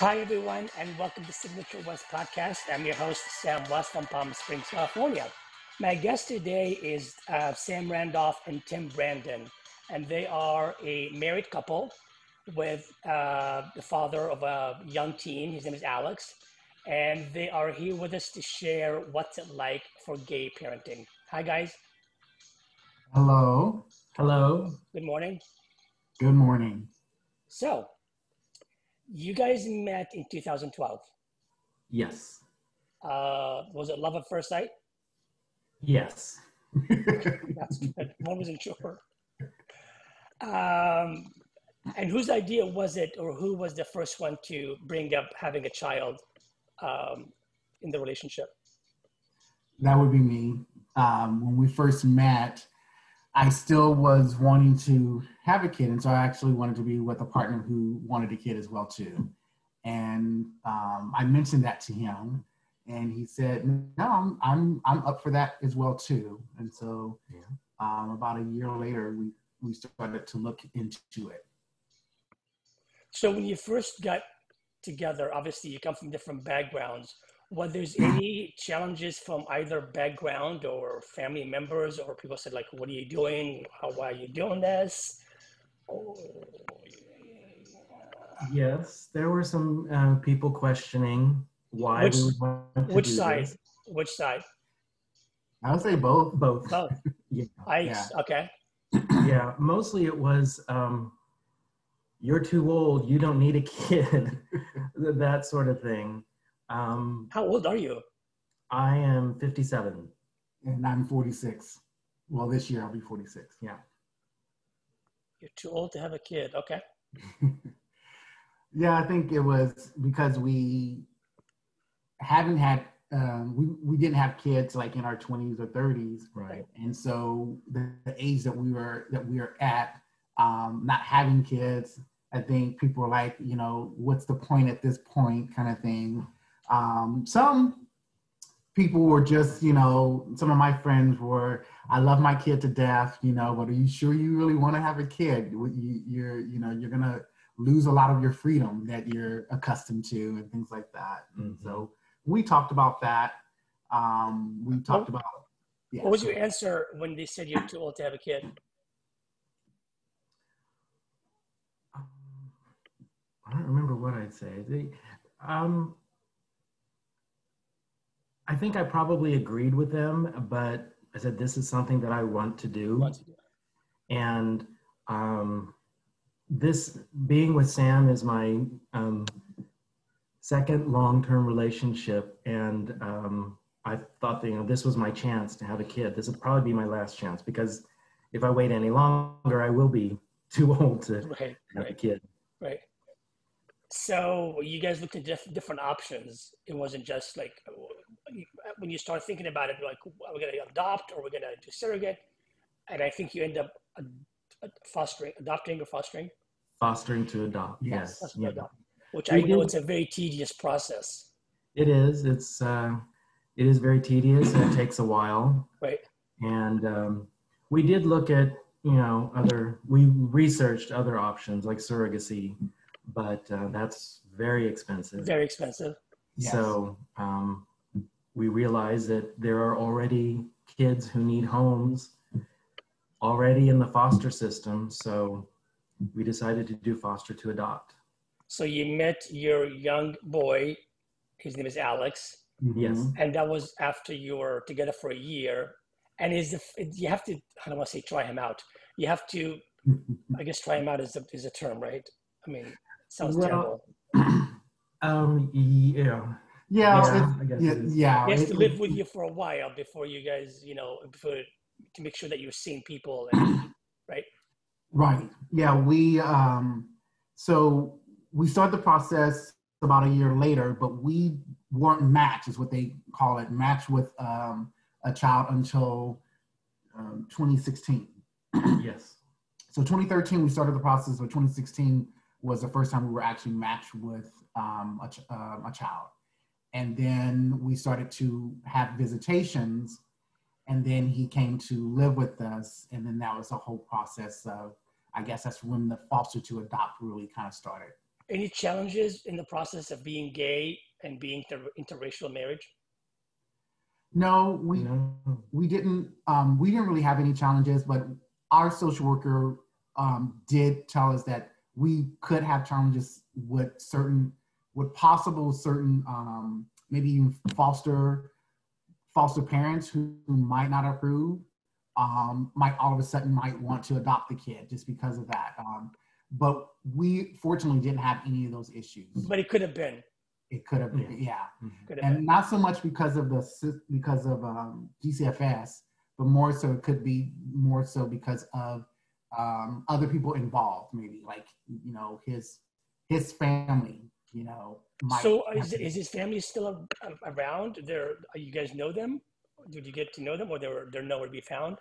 Hi, everyone, and welcome to Signature West Podcast. I'm your host, Sam West from Palm Springs, California. My guest today is uh, Sam Randolph and Tim Branda, and they are a married couple with uh, the father of a young teen. His name is Alex, and they are here with us to share what's it like for gay parenting. Hi, guys. Hello. Hello. Good morning. Good morning. So, you guys met in 2012. Yes. Uh, was it love at first sight? Yes. That's good. One wasn't sure. Um, and whose idea was it, or who was the first one to bring up having a child um, in the relationship? That would be me. Um, when we first met, I still was wanting to have a kid, and so I actually wanted to be with a partner who wanted a kid as well too. And um, I mentioned that to him, and he said, "No, I'm I'm I'm up for that as well too." And so, Yeah. um, about a year later, we we started to look into it. So when you first got together, obviously you come from different backgrounds. Was there any challenges from either background or family members, or people said like, "What are you doing? How why are you doing this?" Oh, Yes, there were some uh, people questioning why Which- we would want to which do side? this. Which side? I would say both. Both. Both. Yeah. I Yeah. okay. yeah. Mostly it was, um, you're too old. You don't need a kid. that sort of thing. Um, How old are you? I am 57. And I'm 46. Well, this year I'll be 46. Yeah. You're too old to have a kid. Okay. yeah, I think it was because we haven't had um, we we didn't have kids like in our 20s or 30s, Right. and so the, the age that we were that we were at, um, not having kids, I think people were like, you know, what's the point at this point, kind of thing. Um, some people were just, you know, some of my friends were, I love my kid to death, you know, but are you sure you really want to have a kid? You, you're, you know, you're gonna lose a lot of your freedom that you're accustomed to and things like that. And Mhm. so we talked about that. Um, we talked about. Yeah. What was your answer when they said you're too old to have a kid? Um, I don't remember what I'd say. The, um, I think I probably agreed with them, but I said this is something that I want to do, Want to do and um, this being with Sam is my um, second long-term relationship, and um, I thought that you know this was my chance to have a kid. This would probably be my last chance because if I wait any longer, I will be too old to Right. have a kid. Right. So you guys looked at diff- different options. It wasn't just like when you start thinking about it, like, are we going to adopt or we're going to do surrogate? And I think you end up uh, uh, fostering, adopting or fostering, Fostering to adopt. Yes. Yes. Yeah. adopt, which We I know did- it's a very tedious process. It is. It's uh, it is very tedious and it takes a while. Right. And um, we did look at you know other. We researched other options like surrogacy, but uh, that's very expensive. Very expensive. Yes. So um, we realized that there are already kids who need homes already in the foster system. So we decided to do foster to adopt. So you met your young boy, his name is Alex, Yes. Mhm. and that was after you were together for a year. And is the you have to I don't want to say try him out. You have to I guess try him out is a, is a term, right? I mean, it sounds Well, terrible. Um. Yeah. Yeah, Yeah, it's- I guess yeah, it is. yeah. He has it- to live with you for a while before you guys, you know, before to make sure that you're seeing people, and, right? Right. Yeah. We um so we started the process about a year later, but we weren't matched, is what they call it, matched with um, a child until um, 2016. Yes. So 2013 we started the process, but 2016 was the first time we were actually matched with um, a, ch- um, a child. And then we started to have visitations, and then he came to live with us, and then that was a whole process of, I guess that's when the foster to adopt really kind of started. any challenges in the process of being gay and being inter- interracial marriage? No, we No. we didn't um, we didn't really have any challenges, but our social worker um, did tell us that we could have challenges with certain with possible certain um, maybe even foster foster parents who, who might not approve um, might all of a sudden might want to adopt the kid just because of that. Um, but we fortunately didn't have any of those issues. But it could have been. It could have, Yeah. yeah Could have been. and not so much because of the because of um, DCFS, but more so it could be more so because of um, other people involved, maybe like you know his his family, you know. So is, is his family still a- around? There, you guys know them? Did you get to know them, or they're they're nowhere to be found?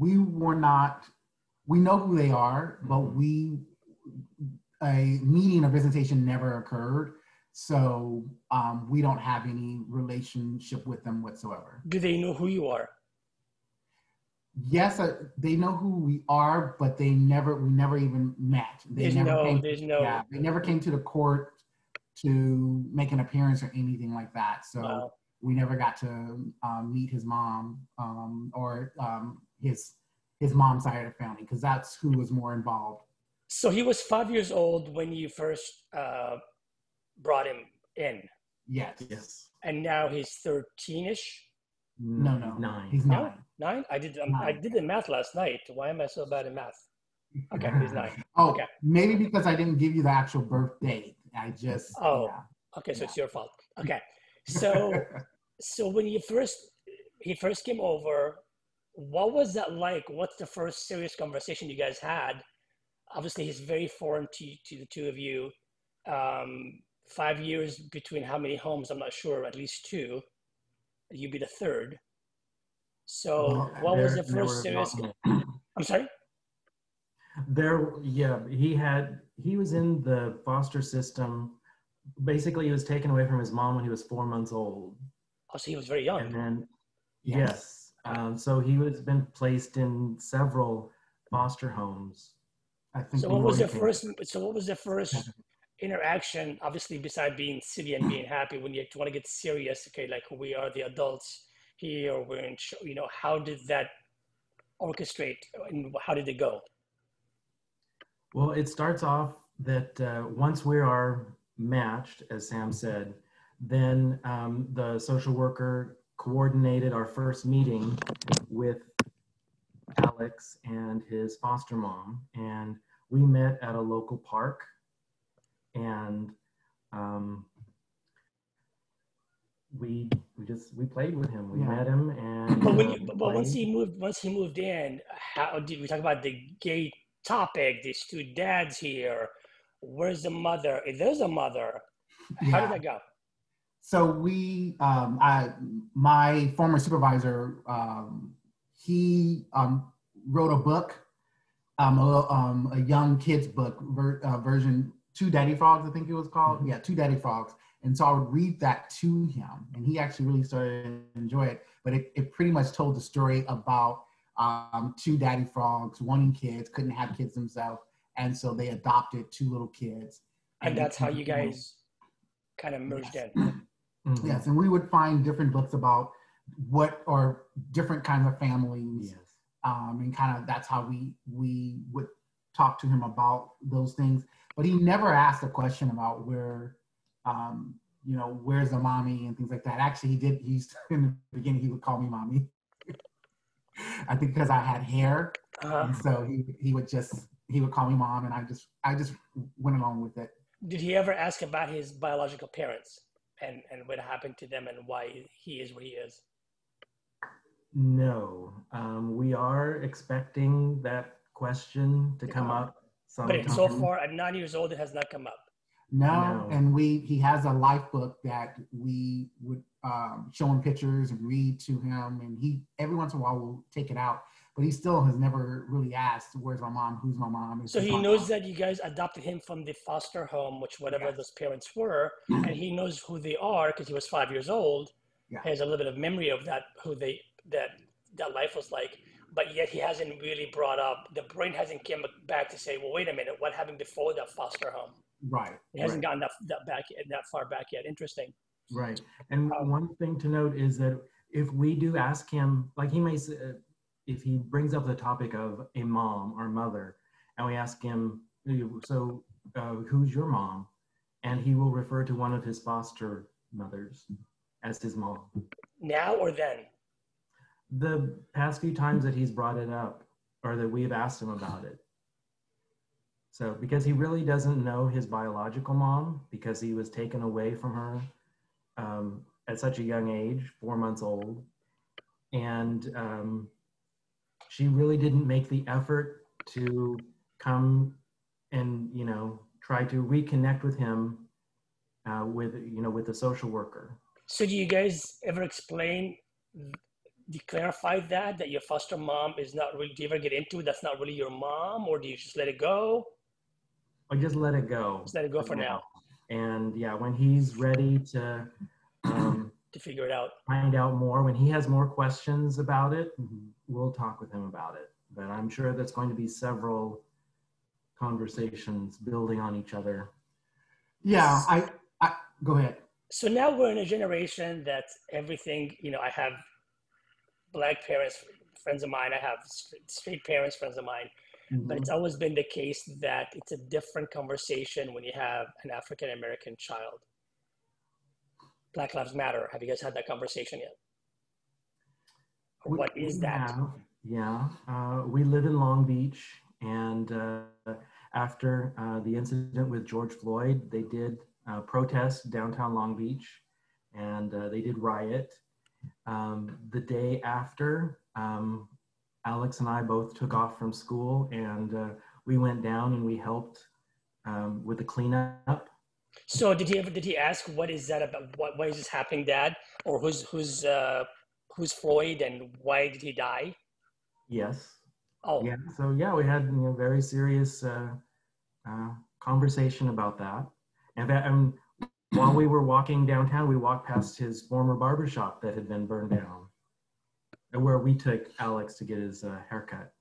we were not. We know who they are, but we a meeting or visitation never occurred, so um, we don't have any relationship with them whatsoever. Do they know who you are? Yes, uh, they know who we are, but they never, we never even met. They There's never no, came, there's no. yeah, they never came to the court to make an appearance or anything like that. So Wow. we never got to um, meet his mom um, or um, his his mom's side of the family because that's who was more involved. So he was five years old when you first uh, brought him in, Yes. Yes. and now he's thirteen-ish, No, no, Nine. He's No? nine. Nine. I did um, I did the math last night. Why am I so bad at math? Okay, he's nine. Oh, Okay. maybe because I didn't give you the actual birth date. I just. Oh. yeah. Okay, so Yeah. it's your fault. Okay, so so when you first he first came over, what was that like? What's the first serious conversation you guys had? Obviously, he's very foreign to to the two of you. Um, five years between how many homes? I'm not sure. At least two. You'd be the third. So, what was the first serious? I'm sorry. There, yeah, he had, he was in the foster system. Basically, he was taken away from his mom when he was four months old. Oh, so he was very young. And then, Yes. yes, um, so he was been placed in several foster homes. I think. So what was the first? So what was the first interaction? Obviously, beside being silly and being happy, when you want to get serious, okay, like we are the adults here, we're in, you know, how did that orchestrate and how did it go? Well, it starts off that uh, once we are matched, as Sam said, then um, the social worker coordinated our first meeting with Alex and his foster mom, and we met at a local park, and um, we we just we played with him. We Yeah. met him, and But when you, but but once he moved, once he moved in, how did we talk about the gay topic? These two dads here. Where's the mother? If there's a mother, how Yeah. did that go? So we, um, I, my former supervisor, um, he um, wrote a book, um, a, um, a young kids book ver, uh, version, Two Daddy Frogs, I think it was called. Mhm. Yeah, Two Daddy Frogs. And so I would read that to him, and he actually really started to enjoy it. But it, it pretty much told the story about um, two daddy frogs wanting kids, couldn't have kids themselves, and so they adopted two little kids. And that's how you guys kind of merged in. Mhm. Yes, and we would find different books about what or different kinds of families, Yes. um, and kind of that's how we we would talk to him about those things. But he never asked a question about where, um, you know, where's the mommy and things like that. Actually, he did. He's in the beginning he would call me mommy. I think because I had hair, Uh, and so he he would just he would call me mom, and I just I just went along with it. did he ever ask about his biological parents and, and what happened to them and why he is what he is? No, um, we are expecting that question to come up But sometime. it, so far, at nine years old, it has not come up. No, No. and we he has a life book that we would um, show him pictures and read to him, and he every once in a while will take it out, but he still has never really asked, "Where's my mom? Who's my mom?" Is So he knows mom?" that you guys adopted him from the foster home, which whatever Yes. those parents were, and he knows who they are because he was five years old. Yeah. Has a little bit of memory of that, who they that that life was like. but yet he hasn't really brought up the brain hasn't came back to say, well, wait a minute, what happened before that foster home? Right. It hasn't right. gotten that, that back that far back yet. Interesting. Right. And Um, one thing to note is that if we do ask him, like he may, say, uh, if he brings up the topic of a mom or mother, and we ask him, so uh, who's your mom? And he will refer to one of his foster mothers as his mom. Now or then? The past few times that he's brought it up or that we've asked him about it. So, because he really doesn't know his biological mom because he was taken away from her um, at such a young age, four months old. And um, she really didn't make the effort to come and, you know, try to reconnect with him uh, with, you know, with the social worker. So do you guys ever explain, do you clarify that, that your foster mom is not really, do you ever get into that's not really your mom or do you just let it go? Or just let it go. Just let it go for now And yeah, when he's ready to um, to figure it out. find out more, when he has more questions about it, Mhm. we'll talk with him about it. But I'm sure there's going to be several conversations building on each other. Yeah, I, I go ahead. So now we're in a generation that everything, you know, I have black parents, friends of mine, I have straight parents, friends of mine, but it's always been the case that it's a different conversation when you have an African American child. Black Lives Matter. Have you guys had that conversation yet? Or We- what is we that? have, yeah, uh, we live in Long Beach, and uh, after uh, the incident with George Floyd, they did uh, protest downtown Long Beach, and uh, they did riot. Um, the day after, um, Alex and I both took off from school, and uh, we went down and we helped um, with the cleanup. So did he ever did he ask what is that about? What why is this happening, Dad? Or who's who's uh, who's Floyd and why did he die? Yes. Oh, Yeah. So yeah, we had you know very serious uh, uh, conversation about that. And that, um, while we were walking downtown, we walked past his former barber shop that had been burned down, and where we took Alex to get his uh, haircut.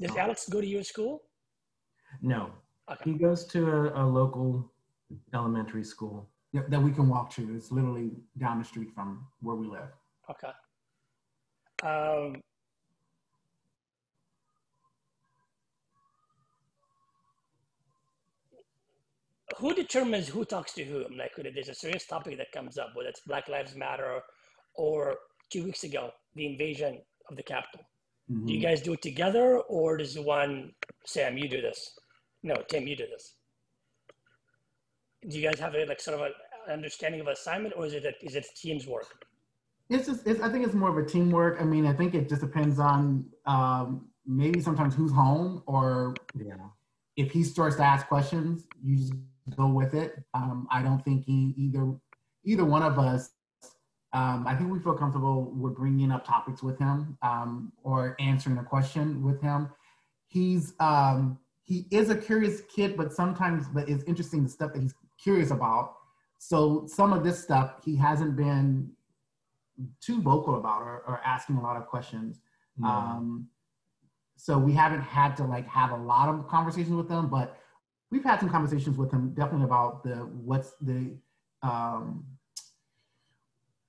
does Alex go to your school? No, Okay. he goes to a, a local elementary school. That, that we can walk to. It's literally down the street from where we live. Okay. Um, who determines who talks to whom? Like, when there's a serious topic that comes up, whether it's Black Lives Matter or two weeks ago, the invasion of the Capitol. Mhm. Do you guys do it together, or does one Sam you do this? No, Tim, you do this. Do you guys have a like sort of an understanding of assignment, or is it a, is it teams work? It's just, it's, I think it's more of a teamwork. I mean, I think it just depends on um, maybe sometimes who's home or Yeah. if he starts to ask questions, you just go with it. Um, I don't think he, either either one of us. Um, I think we feel comfortable with bringing up topics with him um, or answering a question with him. He's um, he is a curious kid, but sometimes but it's interesting the stuff that he's curious about. So some of this stuff he hasn't been too vocal about or, or asking a lot of questions. No. Um, so we haven't had to like have a lot of conversations with them, but we've had some conversations with him definitely about the what's the um,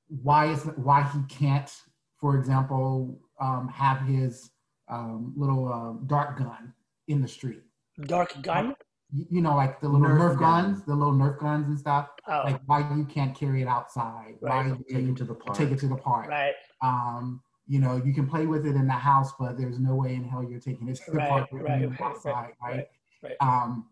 why is why he can't, for example, um, have his um, little uh, dart gun in the street. Dark gun. You, you know, like the little Nerf Nerf, guns. guns, the little Nerf guns and stuff. Oh, Like why you can't carry it outside, Right. why Take you it to the park. take it to the park. right. Um, you know, you can play with it in the house, but there's no way in hell you're taking it to the Right, park right, you're right, outside, right? right, right. Um,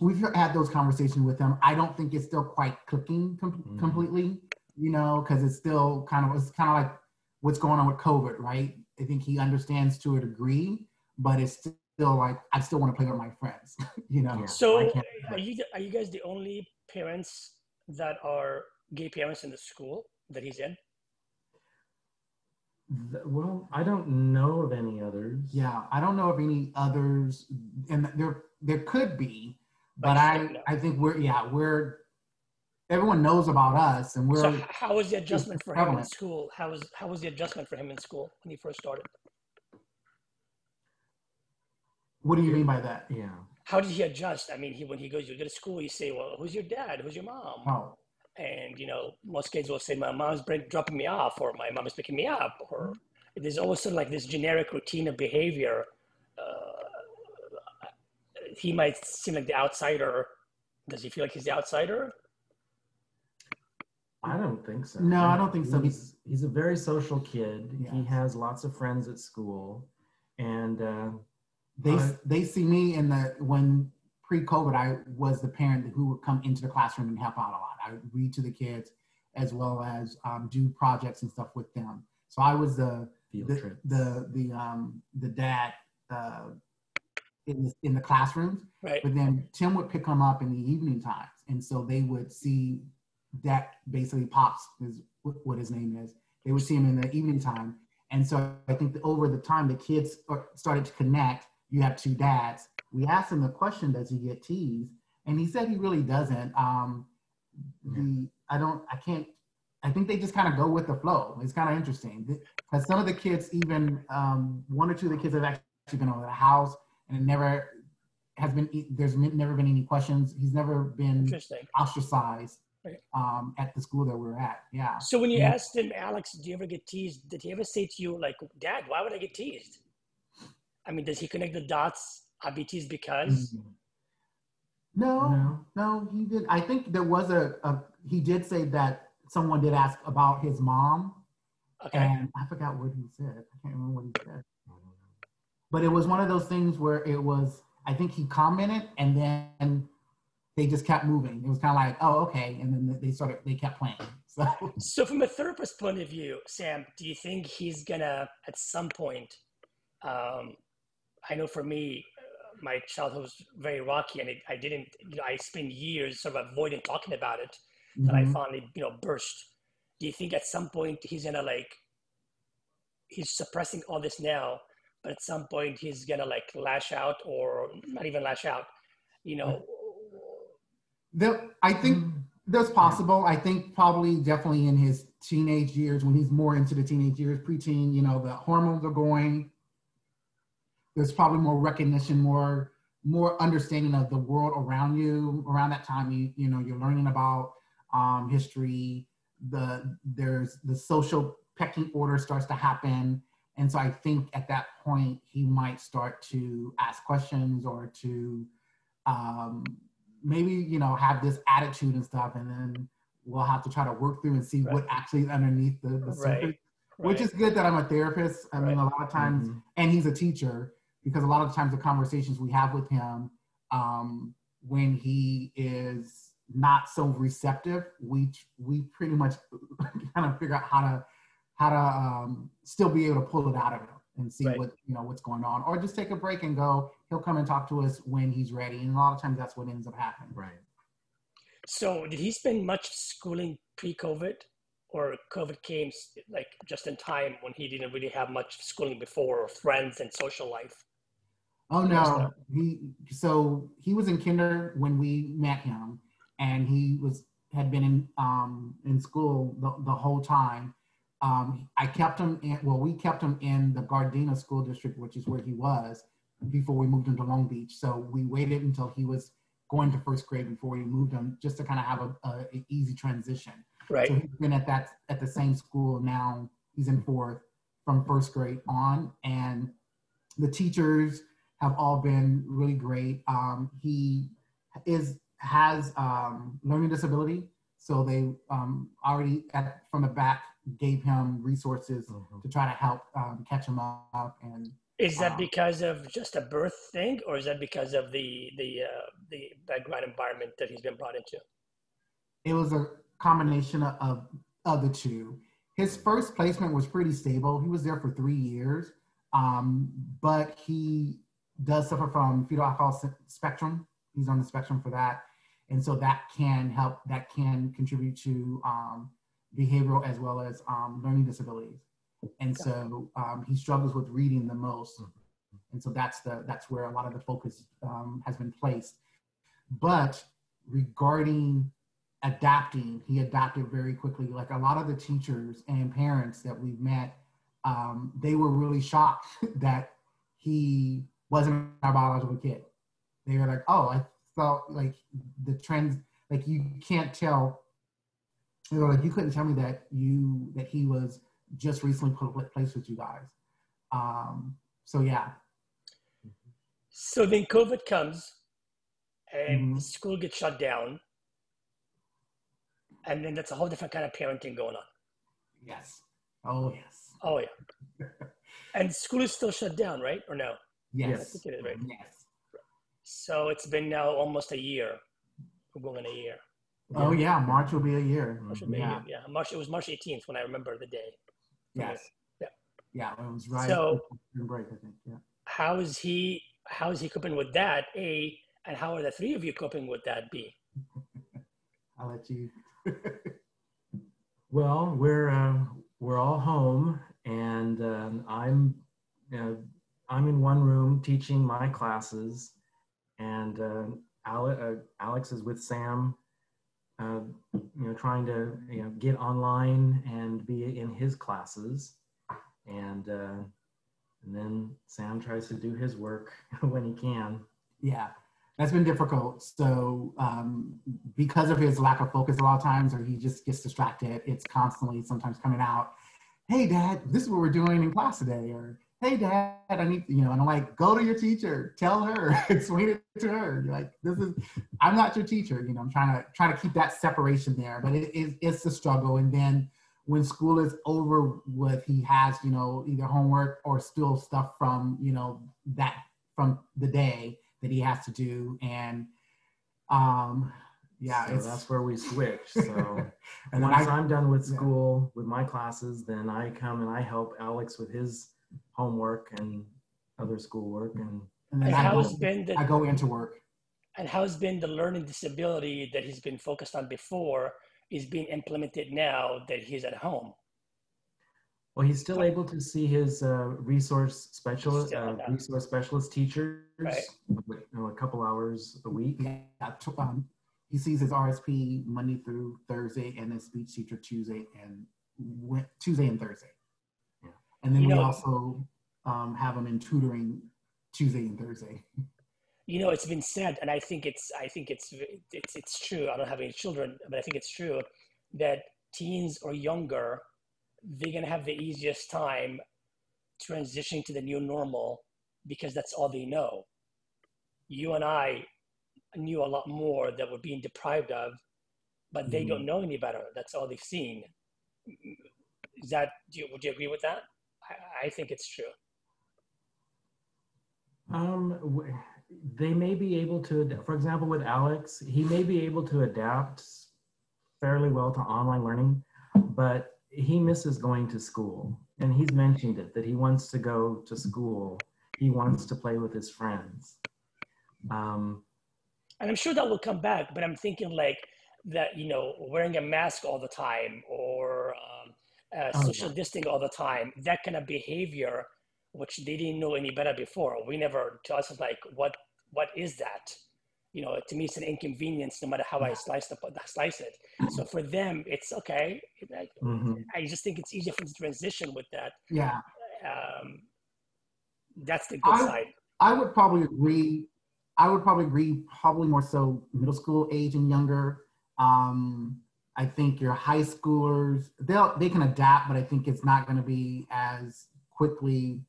we've had those conversations with him. I don't think it's still quite clicking com- Mhm. completely, you know, because it's still kind of it's kind of like what's going on with COVID, right? I think he understands to a degree, but it's still like I still want to play with my friends, you know. So, are you are you guys the only parents that are gay parents in the school that he's in? Th- well, I don't know of any others. Yeah, I don't know of any others, and there there could be, but But I. I think we're yeah we're everyone knows about us, and we're So, how was the adjustment for him in school? How was how was the adjustment for him in school when he first started? What do you mean by that? Yeah. How did he adjust? I mean, he when he goes, you go to school, you say, "Well, who's your dad? Who's your mom?" Oh, And you know, most kids will say, "My mom's dropping me off," or "My mom is picking me up," or there's always sort of like this generic routine of behavior. Uh, he might seem like the outsider. Does he feel like he's the outsider? I don't think so. No, I don't think so. He's, he's a very social kid. He has lots of friends at school, and uh, they they see me in the when pre-COVID, I was the parent who would come into the classroom and help out a lot. I would read to the kids as well as um, do projects and stuff with them. So I was the field the trip. the the um the dad uh, in the, in the classrooms. Right. But then Tim would pick them up in the evening times, and so they would see that basically pops is what his name is. They would see him in the evening time, and so I think that over the time the kids started to connect. You have two dads. We asked him the question, "Does he get teased?" And he said he really doesn't. Um, the I don't I can't. I think they just kind of go with the flow. It's kind of interesting because some of the kids, even um, one or two of the kids have actually been over the house and it never has been there's never been any questions he's never been ostracized Right. um, at the school that we're at yeah So when you Yeah. asked him, Alex, do you ever get teased? Did he ever say to you, like, Dad, why would I get teased? I mean, does he connect the dots? I be teased because. no No. no he did i think there was a, a he did say that someone did ask about his mom Okay. and i forgot what he said i can't remember what he said but it was one of those things where it was i think he commented and then they just kept moving it was kind of like oh okay and then they started they kept playing so So, from a therapist point of view, Sam, do you think he's gonna, at some point, um, I know for me, my childhood was very rocky, and it, I didn't, you know, I spent years sort of avoiding talking about it, and I finally, you know, burst. Do you think at some point he's gonna like, he's suppressing all this now, but at some point he's gonna like lash out, or not even lash out, you know? The- i think Mm. That's possible. I think probably definitely in his teenage years, when he's more into the teenage years, preteen, you know, the hormones are going. There's probably more recognition, more more understanding of the world around you. Around that time, you you know, you're learning about um, history. The there's the social pecking order starts to happen, and so I think at that point he might start to ask questions or to um, maybe you know have this attitude and stuff and then we'll have to try to work through and see Right. what actually is underneath the, the surface Right. which Right. is good that i'm a therapist i mean a lot of times Mhm. and he's a teacher because a lot of times the conversations we have with him um, when he is not so receptive we we pretty much kind of figure out how to how to um, still be able to pull it out of him and see Right. what you know what's going on or just take a break and go he'll come and talk to us when he's ready and a lot of times that's what ends up happening Right. So, did he spend much schooling pre-COVID, or COVID came like just in time when he didn't really have much schooling before, or friends and social life? Oh no, he so he was in kinder when we met him, and he was had been in um, in school the, the whole time. Um, I kept him in. Well, we kept him in the Gardena School District, which is where he was before we moved him to Long Beach. So we waited until he was going to first grade before we moved him, just to kind of have a, a, a easy transition. Right. So he's been at that at the same school now. He's in fourth from first grade on, and the teachers have all been really great. Um, he is has um, learning disability, so they um, already at, from the back gave him resources Mhm. to try to help um, catch him up. And Is that Wow. because of just a birth thing, or is that because of the the uh, the background environment that he's been brought into? it was a combination of, of, of the two. His first placement was pretty stable. He was there for three years, um, but he does suffer from fetal alcohol spectrum. He's on the spectrum for that, and so that can help. That can contribute to um, behavioral as well as um, learning disabilities. And so um, he struggles with reading the most, and so that's the that's where a lot of the focus um, has been placed. But regarding adapting, he adapted very quickly. Like a lot of the teachers and parents that we've met, um, they were really shocked that he wasn't our biological kid. They were like, oh, I thought like the trends, like you can't tell. They were like, you couldn't tell me that you that he was just recently put a place with you guys. Um, so yeah. So then COVID comes, and Mhm. school gets shut down, and then that's a whole different kind of parenting going on. Yes. Oh yes. Oh yeah, and school is still shut down, right? Or no? Yes. It is, right? Yes. So it's been now almost a year. We're going a year. Oh yeah, March will be a year. March, would be Yeah. year. yeah. March. It was March 18th when I remember the day. Yes. Yeah. Yeah, it was right So- break, I think. Yeah. How is he? How is he coping with that? A and how are the three of you coping with that? B. I'll let you. Well, we're uh, we're all home, and um, I'm uh, I'm in one room teaching my classes, and uh, Ale- uh, Alex is with Sam, uh, you know, trying to you know get online and be in his classes, and uh, and then Sam tries to do his work when he can. Yeah, that's been difficult. So um, because of his lack of focus, a lot of times, or he just gets distracted, it's constantly sometimes coming out. Hey, Dad, this is what we're doing in class today, or Hey, Dad, I need you know, and I'm like, go to your teacher, tell her, explain it to her. You're like, this is, I'm not your teacher. You know, I'm trying to try to keep that separation there, but it is it's a struggle. And then when school is over with, he has you know either homework or still stuff from you know that from the day that he has to do and um yeah so it's that's where we switch. So and once I, I'm done with yeah. school with my classes, then I come and I help Alex with his homework and other schoolwork and and then And I how go, has been the I go into work and how has been the learning disability that he's been focused on before is being implemented now that he's at home? well, he's still able to see his uh, resource specialist, uh, resource specialist teachers, Right. you know, a couple hours a week. yeah tw- um, he sees his RSP Monday through Thursday and his speech teacher Tuesday and Tuesday and Thursday Yeah. And then You we know- also um, have them in tutoring Tuesday and Thursday You know, it's been said, and I think it's I think it's it's it's true. I don't have any children, but I think it's true that teens or younger, they're gonna have the easiest time transitioning to the new normal because that's all they know. You and I knew a lot more that we're being deprived of, but they don't know any better. That's all they've seen. Is that do you, would you agree with that? I, I think it's true. Um, they may be able to, for example, with Alex, he may be able to adapt fairly well to online learning, but he misses going to school. And he's mentioned it that he wants to go to school. He wants to play with his friends. Um, and I'm sure that will come back. But I'm thinking like that, you know, wearing a mask all the time or um, uh, Oh, social distancing all the time. That kind of behavior, which they didn't know any better before. We never. To us, it's like, what what is that? You know, to me, it's an inconvenience, no matter how I slice the slice it. So for them, it's okay. Like, mhm. I just think it's easier for them to transition with that. yeah Um, that's the good I- side. I would probably agree. I would probably agree, probably more so middle school age and younger. Um, I think your high schoolers, they'll they can adapt, but I think it's not going to be as quickly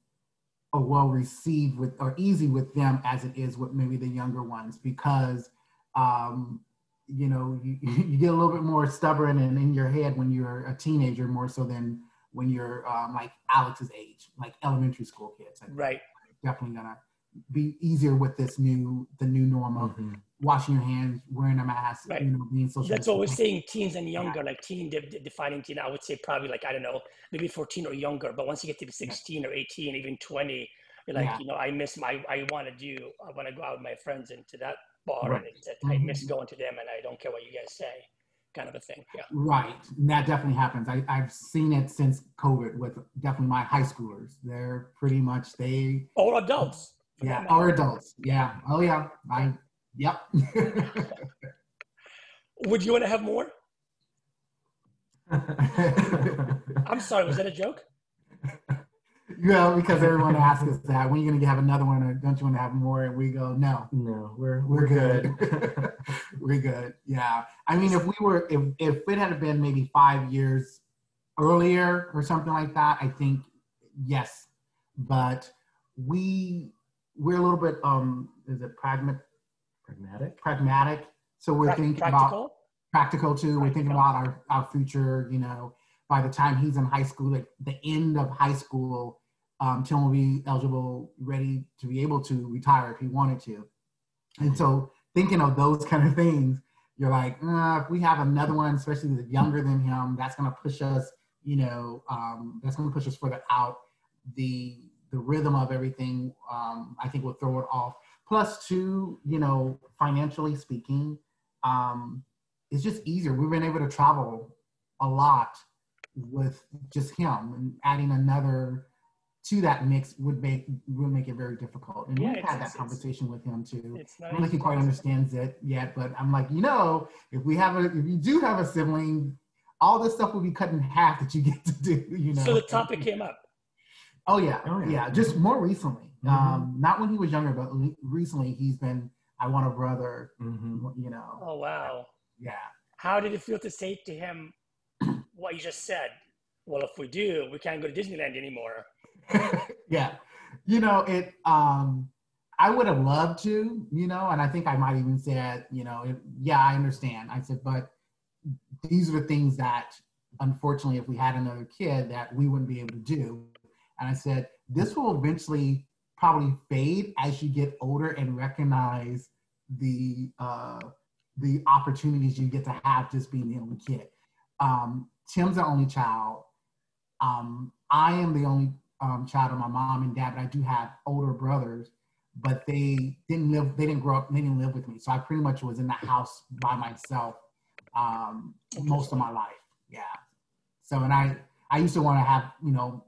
or well received with or easy with them as it is with maybe the younger ones because um, you know you, you get a little bit more stubborn and in your head when you're a teenager more so than when you're um, like Alex's age, like elementary school kids. I think Right. definitely gonna be easier with this new the new norm of Mhm. Washing your hands, wearing a mask, Right. you know, being social. That's what we're saying, teens and younger, like teen, de- de- defining teen, I would say probably like, I don't know, maybe 14 or younger. But once you get to be 16 or 18, even 20, you're like, Yeah. you know, I miss my, I want to do, I want to go out with my friends into that bar. Right. And it's, I miss Mhm. going to them and I don't care what you guys say, kind of a thing. Yeah. Right, and that definitely happens. I, I've seen it since COVID with definitely my high schoolers. They're pretty much they, Or adults. yeah, or adults. Yeah, oh yeah, I, yep. Would you want to have more? I'm sorry, was that a joke? you know, because everyone asks us that when are you going to have another one, or don't you want to have more? And we go, no, no, we're we're, we're good. good. we're good. Yeah. I mean, if we were, if if it had been maybe five years earlier or something like that, I think yes. But we we're a little bit um is it pragmatic pragmatic pragmatic so we're pra- thinking practical? about practical too practical. we're thinking about our, our future you know by the time he's in high school like the end of high school um tim will be eligible ready to be able to retire if he wanted to and so thinking of those kind of things you're like uh, if we have another one especially younger than him that's going to push us you know um, that's going to push us further out the the rhythm of everything, um, I think will throw it off. Plus, two, you know, financially speaking, um, it's just easier. We've been able to travel a lot with just him, and adding another to that mix would make would make it very difficult. And yeah, we've had that conversation with him too. I don't think he quite understands it yet, but I'm like, you know, if we have a if you do have a sibling, all this stuff will be cut in half that you get to do. You know. So the topic came up. Oh yeah, oh yeah. yeah. Just more recently, mm-hmm. um, not when he was younger, but recently he's been. I want a brother. Mm-hmm. You know. Oh wow. Yeah. How did it feel to say to him what you just said? Well, if we do, we can't go to Disneyland anymore. yeah, you know it. Um, I would have loved to, you know, and I think I might even said, you know, it, yeah, I understand. I said, but these are the things that, unfortunately, if we had another kid, that we wouldn't be able to do and I said, this will eventually probably fade as you get older and recognize the uh, the opportunities you get to have just being the only kid. Um, Tim's the only child. Um, I am the only um, child of my mom and dad, but I do have older brothers, but they didn't live, they didn't grow up, they didn't live with me. So I pretty much was in the house by myself um, most of my life. Yeah. So, and I, I used to want to have, you know,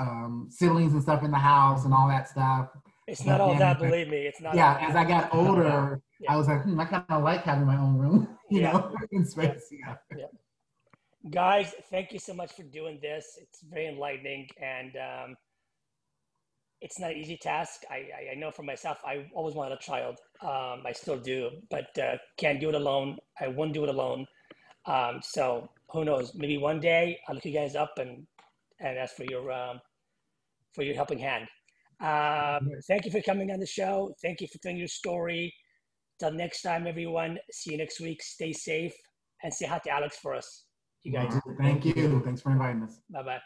um, siblings and stuff in the house and all that stuff. It's not all that, believe me. It's not. Yeah, as I got older, yeah. I was like, hmm, I kind of like having my own room, you yeah. know, in space. Yeah. yeah. Guys, thank you so much for doing this. It's very enlightening and um, it's not an easy task. I, I, I, know for myself, I always wanted a child. Um, I still do, but uh, can't do it alone. I wouldn't do it alone. Um, so who knows? Maybe one day I'll look you guys up and and ask for your um, for your helping hand. Um, thank you for coming on the show. Thank you for telling your story. Till next time, everyone. See you next week. Stay safe and say hi to Alex for us. You guys. Thank you. Thanks for inviting us. Bye bye.